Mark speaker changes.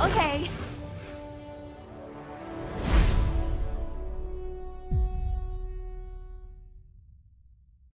Speaker 1: Okay.